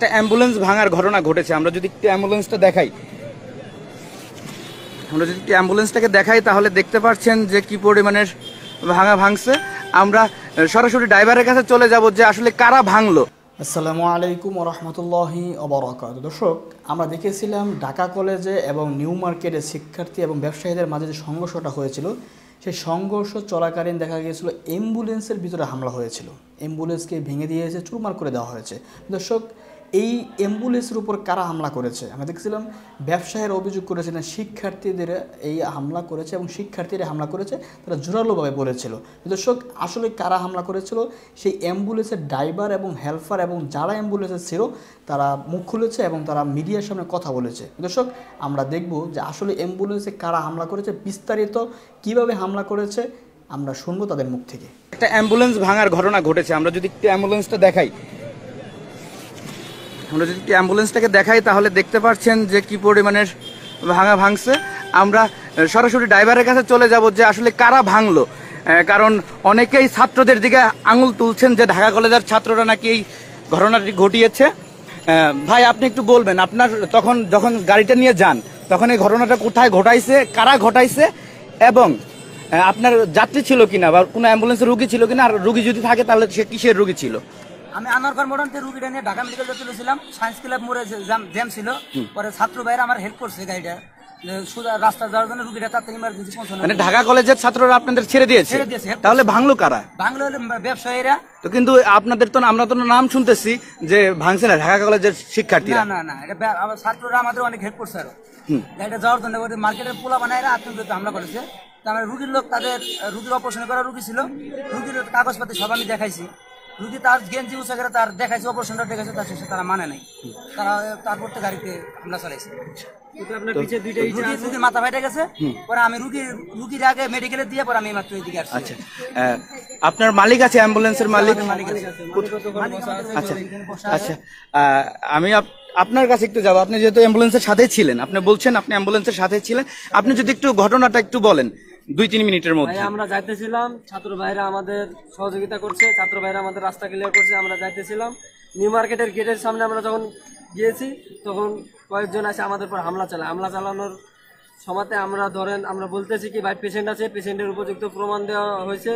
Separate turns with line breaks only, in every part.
একটা অ্যাম্বুলেন্স ভাঙার ঘটনা ঘটেছে। আমরা যদি একটু অ্যাম্বুলেন্সটা দেখাই। আমরা যদি একটু অ্যাম্বুলেন্সটাকে দেখাই, তাহলে দেখতে পাচ্ছেন যে কি পরিমাণের ভাঙা ভাঙছে। আমরা সরাসরি ড্রাইভারের কাছে চলে যাব যে আসলে কারা ভাঙলো।
আসসালামু আলাইকুম রহমতুল্লাহি অবরাকাত দর্শক, আমরা দেখেছিলাম ঢাকা কলেজে এবং নিউ মার্কেটে শিক্ষার্থী এবং ব্যবসায়ীদের মাঝে যে সংঘর্ষটা হয়েছিল, সেই সংঘর্ষ চলাকালীন দেখা গিয়েছিল, অ্যাম্বুলেন্সের ভিতরে হামলা হয়েছিল। অ্যাম্বুলেন্সকে ভেঙে দিয়েছে, চুরমার করে দেওয়া হয়েছে। দর্শক এই অ্যাম্বুলেন্সের উপর কারা হামলা করেছে? আমরা দেখছিলাম ব্যবসায়ীরা অভিযোগ করেছিলেন শিক্ষার্থীদের এই হামলা করেছে এবং শিক্ষার্থীরা হামলা করেছে, তারা জোরালোভাবে বলেছিল। দর্শক, আসলে কারা হামলা করেছিল? সেই অ্যাম্বুলেন্সের ড্রাইভার এবং হেল্পার এবং যারা অ্যাম্বুলেন্সে ছিল, তারা মুখ খুলেছে এবং তারা মিডিয়ার সামনে কথা বলেছে। দর্শক, আমরা দেখব যে আসলে অ্যাম্বুলেন্সে কারা হামলা করেছে, বিস্তারিত কীভাবে হামলা করেছে, আমরা শুনব তাদের মুখ থেকে।
একটা অ্যাম্বুলেন্স ভাঙার ঘটনা ঘটেছে। আমরা যদি একটু অ্যাম্বুলেন্সটা দেখাই। আমরা যদি অ্যাম্বুলেন্সটাকে দেখাই, তাহলে দেখতে পাচ্ছেন যে কি পরিমাণের ভাঙা ভাঙছে। আমরা সরাসরি ড্রাইভারের কাছে চলে যাব যে আসলে কারা ভাঙলো। কারণ অনেকেই ছাত্রদের দিকে আঙুল তুলছেন যে ঢাকা কলেজের ছাত্ররা নাকি এই ঘটনাটি ঘটিয়েছে। ভাই, আপনি একটু বলবেন, আপনার তখন, যখন গাড়িটা নিয়ে যান, তখন এই ঘটনাটা কোথায় ঘটাইছে, কারা ঘটাইছে, এবং আপনার যাত্রী ছিল কিনা, বা কোনো অ্যাম্বুলেন্সের রুগী ছিল কিনা, আর রুগী যদি থাকে, তাহলে সে কিসের রুগী ছিল?
আমি আনোয়ারখান মোড়ানতে রুগীটা নিয়ে ঢাকা মেডিকেল চলেছিলাম সায়েন্স ক্লাব মোড়ে জ্যাম- ছিল। পরে ছাত্র ভাইরা আমার হেল্প করছে গাড়িটা। যে রাস্তা যাওয়ার জন্য রুগীটা তাড়াতাড়ি ইমার্জেন্সি পৌঁছানো
মানে ঢাকা কলেজের ছাত্ররা আপনাদের ছেড়ে দিয়েছে? তাহলে ভাঙলো কারা?
বাংলা ব্যবসায়ীরা।
তো কিন্তু আপনাদের তো আমরা তো নাম শুনতেছি যে ভাঙছে না ঢাকা কলেজের
না না না এটা ছাত্ররা আমাদের অনেক হেল্প করছে আরও। গাড়িটা যাওয়ার জন্য মার্কেটের পোলা বানায় আতঙ্কিত হামলা করেছে। তার রুগীর লোক তাদের রুগীর অপারেশন করা রুগী ছিল। রুগীর কাগজপাতি সব আমি দেখাইছি। রুগী তার গেঞ্জি উঁচা করে তার দেখাইছে অপারেশনটা দেখাইছে তার শেষে তারা মানে নাই। তারা তারপর তো গাড়িতে হামলা চালাইছে। রুগীর মাথা ফাইটে গেছে। পরে আমি রুগীর রুগীর আগে মেডিকেলে দিয়ে পরে আমি মাত্র এদিকে আসছি।
আচ্ছা। আপনার মালিক আছে অ্যাম্বুলেন্সের মালিক?
মালিক
আচ্ছা। আচ্ছা। আহ, আমি আপনার কাছে একটু যাব। আপনি যেহেতু অ্যাম্বুলেন্সের সাথে ছিলেন আপনি বলছেন আপনি অ্যাম্বুলেন্সের সাথে ছিলেন। আপনি যদি একটু ঘটনাটা একটু বলেন। দুই তিন মিনিটের মধ্যে।
আমরা যাইতেছিলাম ছাত্র ভাইরা আমাদের সহযোগিতা করছে ছাত্র ভাইরা আমাদের রাস্তা ক্লিয়ার করছে আমরা যাইতেছিলাম। নিউ মার্কেটের গেটের সামনে আমরা যখন গিয়েছি তখন কয়েকজন এসে আমাদের উপর হামলা চালায়। হামলা চালানোর সময়তে আমরা ধরেন আমরা বলতেছি কি ভাই পেশেন্ট আছে পেশেন্টের উপযুক্ত প্রমাণ দেওয়া হয়েছে।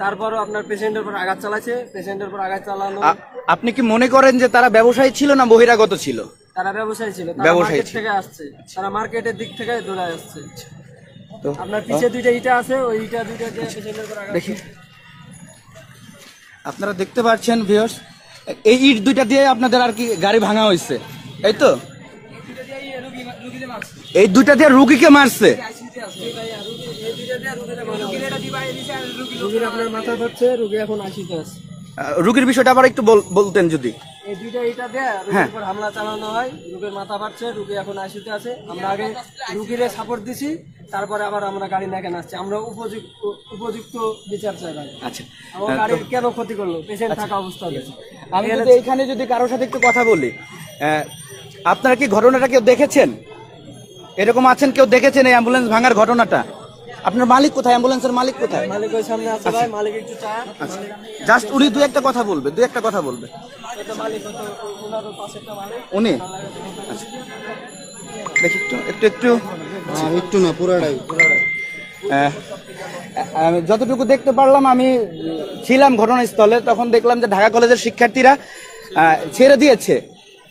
তারপরও আপনার পেশেন্টের উপর আঘাত চালাচ্ছে পেশেন্টের উপর আঘাত চালানো
আপনি কি মনে করেন যে তারা ব্যবসায়ী ছিল না বহিরাগত ছিল?
তারা ব্যবসায়ী ছিল
ব্যবসায়ী
থেকে আসছে। তারা মার্কেটের দিক থেকে দৌড়ে আসছে।
তো
আপনার পিছে দুইটা ইটা আছে ওই ইটা দুইটা
দেখি। আপনারা দেখতে পাচ্ছেন ভিউয়ার্স এই ইট দুইটা দিয়ে আপনাদের আর কি গাড়ি ভাঙা হয়েছে এই তো? এই দুইটা দিয়ে রুগীকে মারছে।
রুগীর
বিষয়টা আবার একটু বল- বলতেন যদি।
এই দুইটা ইটা দিয়ে রুগীর উপর হামলা চালানো হয়। রুগীর মাথা রুগী এখন আশিতে আছে। আমরা আগে রুগীরে সাপোর্ট দিছি তারপরে আবার আমরা গাড়ি না কেন আসছি আমরা উপযুক্ত উপযুক্ত বিচার চাই ভাই।
আচ্ছা।
আমার গাড়ির কেন ক্ষতি করল? পেশেন্ট থাকা অবস্থা
আমি যদি এখানে যদি কারোর সাথে একটু কথা বলি আপনারা কি ঘটনাটা কেউ দেখেছেন? এরকম আছেন কেউ দেখেছেন এই অ্যাম্বুলেন্স ভাঙার ঘটনাটা? আপনার মালিক কোথায়? অ্যাম্বুলেন্সের মালিক কোথায়?
মালিক ওই সামনে আছে ভাই মালিক একটু চা
জাস্ট উনি দু একটা কথা বলবে দু একটা কথা বলবে।
এটা মালিক হয়তো ওনারও পাশে একটা মালিক।
উনি? আচ্ছা। দেখি একটু একটু একটু।
একটু না পুরাটাই।
আমি যতটুকু দেখতে পারলাম আমি ছিলাম ঘটনাস্থলে তখন দেখলাম যে ঢাকা কলেজের শিক্ষার্থীরা ছেড়ে দিয়েছে।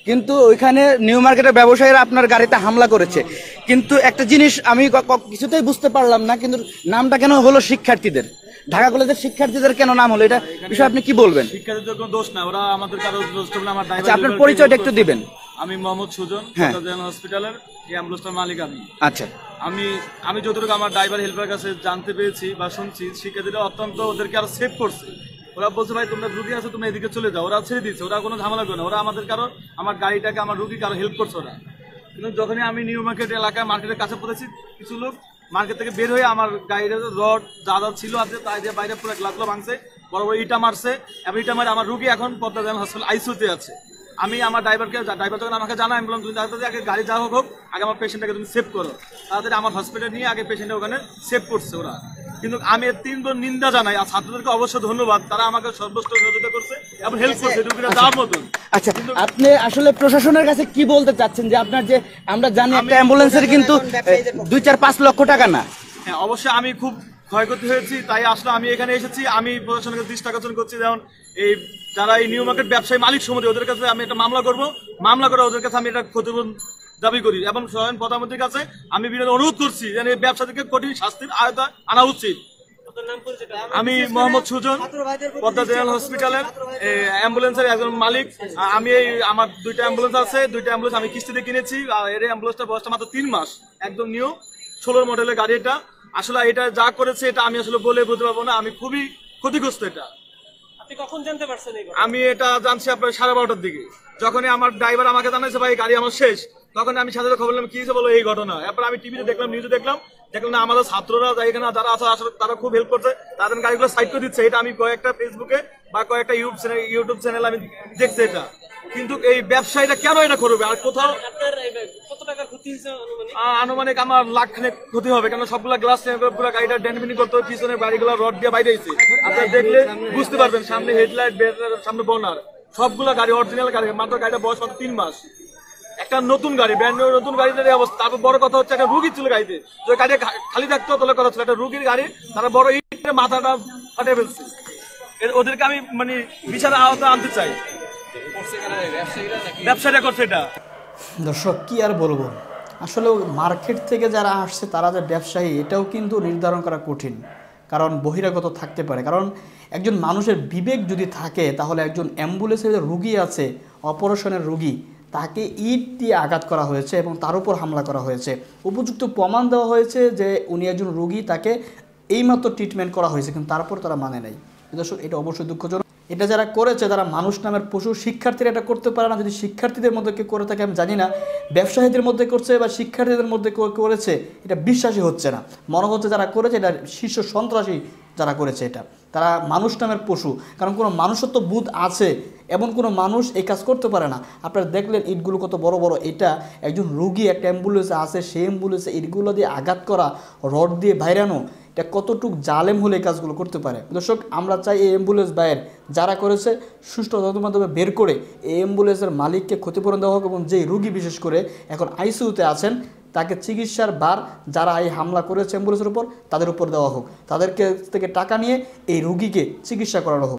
কিন্তু ওইখানে নিউ মার্কেটের ব্যবসায়ীরা আপনার গাড়িতে হামলা করেছে। কিন্তু একটা জিনিস আমি কিছুতেই বুঝতে পারলাম না কিন্তু নামটা কেন হলো শিক্ষার্থীদের? ঢাকা কলেজের শিক্ষার্থীদের কেন নাম হলো? এটা বিষয়ে আপনি কি বলবেন?
শিক্ষার্থীদের কোনো দোষ না ওরা আমাদের কারও দোষ আমার
আচ্ছা আপনার পরিচয়টা একটু দিবেন।
আমি মোহাম্মদ সুজন
হ্যাঁ।
হসপিটালের এই অ্যাম্বুলেন্সটার মালিক আমি।
আচ্ছা।
আমি আমি যতটুকু আমার ড্রাইভার হেল্পার কাছে জানতে পেরেছি বা শুনছি শিক্ষার্থীরা অত্যন্ত ওদেরকে আরও সেভ করছে। ওরা বলছে, ভাই, তোমরা রুগী আছো তুমি এদিকে চলে যাও। ওরা ছেড়ে দিচ্ছে ওরা কোনো ঝামেলা করে না। ওরা আমাদের কারও, আমার গাড়িটাকে, আমার রুগী কারও হেল্প করছে ওরা। কিন্তু যখনই আমি নিউ মার্কেট এলাকায় মার্কেটের কাছে পড়েছি, কিছু লোক মার্কেট থেকে বের হয়ে আমার গাড়ির রড, যা যা ছিল আছে, তাই দিয়ে বাইরে পুরো গ্লাসগুলো ভাঙছে, বড় বড় ইটা মারছে। এবং ইটা মারে আমার রুগী এখন পদ্মা জেনারেল হসপিটাল আইসিউতে আছে। আমি আমার ড্রাইভারকে ড্রাইভার যখন আমাকে জানা আমি বললাম, তুমি তাড়াতাড়ি আগে গাড়ি যা হোক হোক, আগে আমার পেশেন্টটাকে তুমি সেভ করো। তাড়াতাড়ি আমার হসপিটাল নিয়ে আগে পেশেন্টটা ওখানে সেভ করছে ওরা। কিন্তু আমি এর তীব্র নিন্দা জানাই আর ছাত্রদেরকে অবশ্যই ধন্যবাদ। তারা আমাকে সর্বোচ্চ সহযোগিতা করছে এবং হেল্প করছে রুগীরা যাওয়ার মতন।
আচ্ছা আপনি আসলে প্রশাসনের কাছে কি বলতে চাচ্ছেন? যে আপনার যে আমরা জানি একটা অ্যাম্বুলেন্সের কিন্তু দুই চার পাঁচ লক্ষ টাকা না।
হ্যাঁ অবশ্যই আমি খুব ক্ষয়ক্ষতি হয়েছি তাই আসলে আমি এখানে এসেছি আমি প্রশাসনের কাছে দৃষ্টি আকর্ষণ করছি যেমন এই যারা এই নিউ মার্কেট ব্যবসায়ী মালিক সমিতি ওদের কাছে আমি একটা মামলা করব। মামলা করে ওদের কাছে আমি এটা ক্ষতিপূরণ দাবি করি এবং স্বয়ং প্রধানমন্ত্রীর কাছে আমি বিনোদ অনুরোধ করছি যেন এই ব্যবসায়ীকে কঠিন শাস্তির আয়তায় আনা উচিত। আমি মোহাম্মদ সুজন পদ্মা জেনারেল হসপিটালের অ্যাম্বুলেন্সের একজন মালিক। আমি এই আমার দুইটা অ্যাম্বুলেন্স আছে দুইটা অ্যাম্বুলেন্স আমি কিস্তিতে কিনেছি আর এর অ্যাম্বুলেন্সটা বয়সটা মাত্র তিন মাস একদম নিউ ষোলোর মডেলের গাড়ি এটা। আসলে এটা যা করেছে এটা আমি আসলে বলে বলতে পারব না আমি খুবই ক্ষতিগ্রস্ত এটা।
কখন জানতে পারছেন
আমি এটা জানছি আপনার সাড়ে বারোটার দিকে। যখনই আমার ড্রাইভার আমাকে জানাইছে ভাই গাড়ি আমার শেষ। তখন আমি সাথে খবর নিলাম, কি হয়েছে বলো এই ঘটনা। এরপর আমি টিভিতে দেখলাম নিউজে দেখলাম দেখলাম না, আমাদের ছাত্ররা যা এখানে, যারা আছে, আসলে তারা খুব হেল্প করছে, তাদের গাড়িগুলো সাইড করে দিচ্ছে। এটা আমি কয়েকটা ফেসবুকে বা কয়েকটা ইউটিউব চ্যানেল ইউটিউব চ্যানেল আমি দেখছি এটা। কিন্তু এই ব্যবসায়ীটা কেন এটা করবে? আর কোথাও আনুমানিক আমার লাখ খানেক ক্ষতি হবে কেন সবগুলা গ্লাস পুরো গাড়িটা ড্যান্ডমিনি করতে হবে পিছনে গাড়িগুলো রড দিয়ে বাইরে এসে আপনারা দেখলে বুঝতে পারবেন, সামনে হেডলাইট সামনে বনার সবগুলা গাড়ি অরিজিনাল গাড়ি, মাত্র গাড়িটা বয়স মাত্র তিন মাস। একটা নতুন গাড়ি ব্র্যান্ড নতুন গাড়িটার অবস্থা। তারপর বড় কথা হচ্ছে একটা রুগী ছিল গাড়িতে। যে গাড়ি খালি থাকতো, তাহলে কথা ছিল। একটা রুগীর গাড়ি, তারা বড় ইটের মাথাটা ফাটে ফেলছে। ওদেরকে আমি মানে বিশাল আহত আনতে চাই। ব্যবসাটা করছে এটা।
দর্শক, কি আর বলব? আসলে মার্কেট থেকে যারা আসছে, তারা যে ব্যবসায়ী, এটাও কিন্তু নির্ধারণ করা কঠিন। কারণ বহিরাগত থাকতে পারে। কারণ একজন মানুষের বিবেক যদি থাকে, তাহলে একজন অ্যাম্বুলেন্সের যে রুগী আছে, অপারেশনের রুগী তাকে ইট দিয়ে আঘাত করা হয়েছে এবং তার উপর হামলা করা হয়েছে। উপযুক্ত প্রমাণ দেওয়া হয়েছে যে উনি একজন রোগী, তাকে এইমাত্র ট্রিটমেন্ট করা হয়েছে, কিন্তু তারপর তারা মানে নেই। দর্শক, এটা অবশ্যই দুঃখজনক। এটা যারা করেছে, তারা মানুষ নামের পশু শিক্ষার্থীরা এটা করতে পারে না। যদি শিক্ষার্থীদের মধ্যে কেউ করে থাকে, আমি জানি না। ব্যবসায়ীদের মধ্যে করছে বা শিক্ষার্থীদের মধ্যে করেছে, এটা বিশ্বাসী হচ্ছে না। মনে হচ্ছে যারা করেছে, এটা শীর্ষ সন্ত্রাসী যারা করেছে এটা। তারা মানুষ নামের পশু। কারণ কোনো মানুষত্ব বুধ আছে, এমন কোনো মানুষ এই কাজ করতে পারে না। আপনারা দেখলেন ইটগুলো কত বড় বড়। এটা একজন রুগী, একটা অ্যাম্বুলেন্সে আছে, সেই অ্যাম্বুলেন্সে ইটগুলো দিয়ে আঘাত করা, রড দিয়ে বাইরানো। এটা কতটুক জালেম হলে এই কাজগুলো করতে পারে? দর্শক, আমরা চাই এই অ্যাম্বুলেন্স ব্যয়ের যারা করেছে, সুষ্ঠু তদন্ত মাধ্যমে বের করে এই অ্যাম্বুলেন্সের মালিককে ক্ষতিপূরণ দেওয়া হোক এবং যেই রুগী বিশেষ করে এখন আইসিউতে আছেন, তাকে চিকিৎসার বার যারা এই হামলা করেছে অ্যাম্বুলেন্সের উপর, তাদের উপর দেওয়া হোক। তাদেরকে থেকে টাকা নিয়ে এই রুগীকে চিকিৎসা করানো হোক।